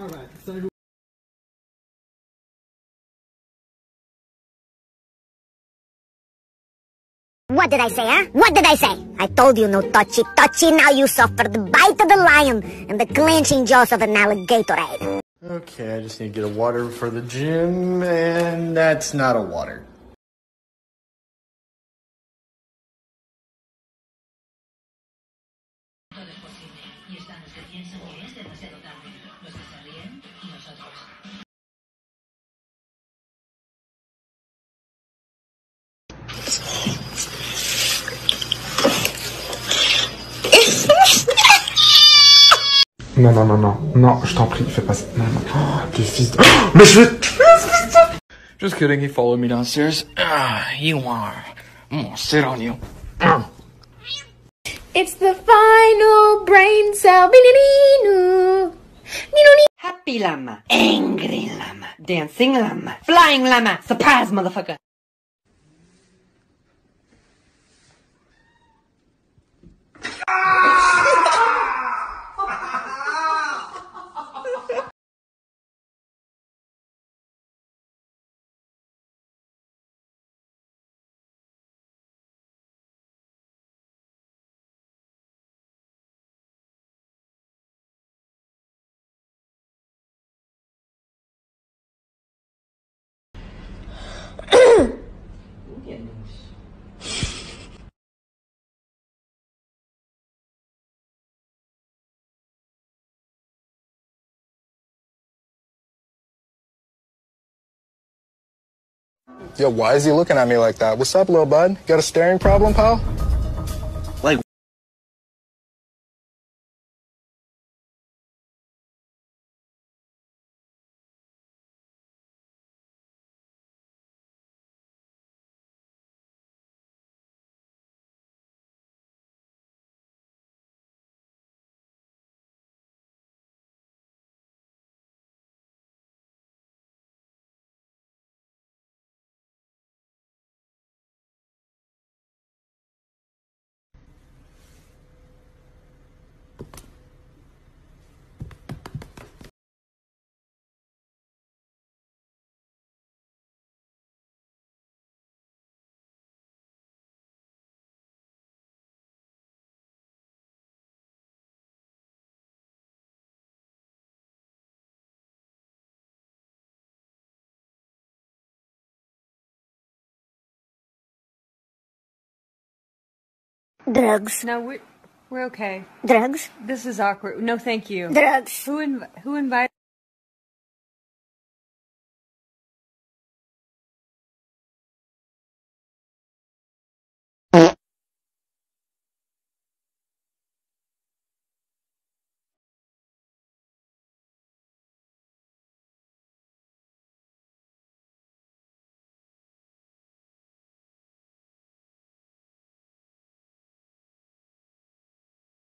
Alright, What did I say, huh? What did I say? I told you no touchy touchy, now you suffer the bite of the lion and the clenching jaws of an alligatorade. Okay, I just need to get a water for the gym, and that's not a water. Non, non, non, non, non, je t'en prie, fais pas ça. Non, non, oh, t'es fils de... Mais je vais te tuer, fils de... Just kidding, he followed me downstairs. Ah, you are. I'm gonna sit on you. It's the final brain cell. Happy llama, angry llama, dancing llama, flying llama, surprise motherfucker. Ah! Yo, why is he looking at me like that? What's up, little bud? Got a staring problem, pal? Drugs. No, we're, we're okay. Drugs. This is awkward. No, thank you. Drugs. Who inv- who invited?